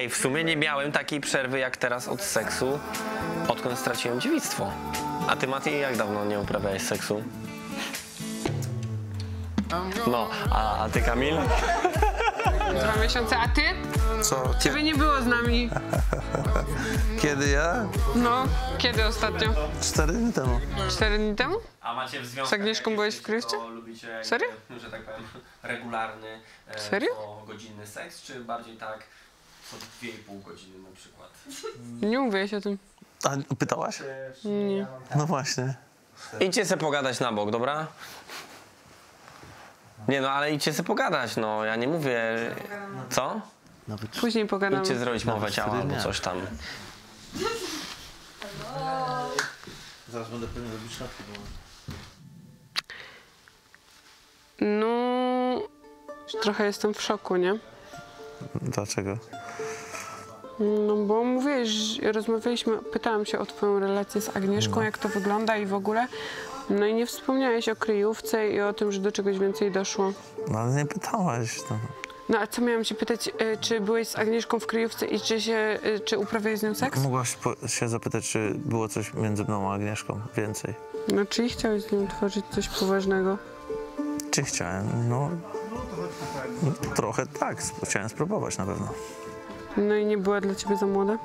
Ej, w sumie nie miałem takiej przerwy jak teraz od seksu, odkąd straciłem dziewictwo. A ty, Mati, jak dawno nie uprawiałeś seksu? No, a, a ty, Kamil? Dwa miesiące, a ty? Co? Ciebie nie było z nami. Kiedy ja? No, kiedy ostatnio? Cztery dni temu. Cztery dni temu? A macie w związku Z Agnieszką byłeś w kryjówce? lubicie, Serio? że tak powiem, regularny, e, Serio? godzinny seks, czy bardziej tak co 2,5 godziny na przykład? Nie mówiłeś o tym. A pytałaś? Nie. No właśnie. Idźcie se pogadać na bok, dobra? Nie no, ale idźcie se pogadać, no, ja nie mówię... Co? Nawet Później pogadamy. Idźcie zrobić mowę ciała albo coś tam. Zaraz będę pewnie robić szafki, No, trochę jestem w szoku, nie? Dlaczego? No bo mówiłeś, rozmawialiśmy, pytałam się o twoją relację z Agnieszką, jak to wygląda i w ogóle. No i nie wspomniałeś o kryjówce i o tym, że do czegoś więcej doszło. No ale nie pytałaś. No. No a co miałam się pytać, y, czy byłeś z Agnieszką w kryjówce i czy się, y, czy uprawiałeś z nią seks? Mogłaś się zapytać, czy było coś między mną a Agnieszką więcej. No czyli chciałeś z nią tworzyć coś poważnego. Czy chciałem? No, no trochę tak. Chciałem spróbować na pewno. No i nie była dla ciebie za młoda?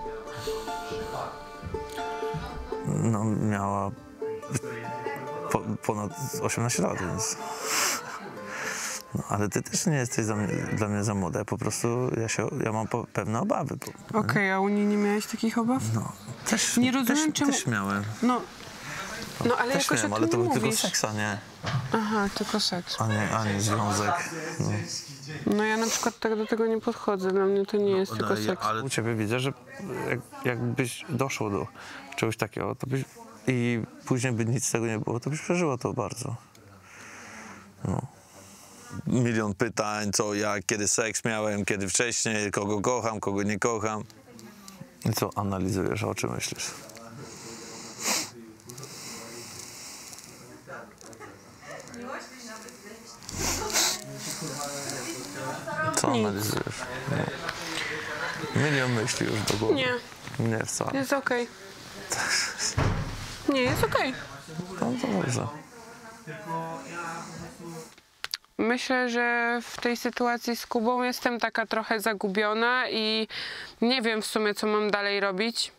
No, miała po, ponad 18 lat, więc... No, ale ty też nie jesteś mnie, dla mnie za młoda. Ja po prostu, ja, się, ja mam po, pewne obawy. Okej, a u niej nie miałeś takich obaw? no, też, Nie rozumiem, też, czemu- też miałem. No, no ale Też jakoś miałem, o ale to nie był tylko mówisz. seks, a nie, Aha, tylko seks. a nie, a nie związek. No. No ja na przykład tak do tego nie podchodzę, dla mnie to nie jest tylko No, ja- seks. ale u ciebie widzę, że jak, jakbyś doszło do czegoś takiego, to byś i później by nic z tego nie było, to byś przeżyła to bardzo. No. Milion pytań, co ja, kiedy seks miałem, kiedy wcześniej, kogo kocham, kogo nie kocham. I co analizujesz, o czym myślisz? Co analizujesz? No. Milion myśli już do głowy. Nie, Nie wcale. jest okej. Nie, jest okej. No to dobrze. Myślę, że w tej sytuacji z Kubą jestem taka trochę zagubiona i nie wiem w sumie, co mam dalej robić.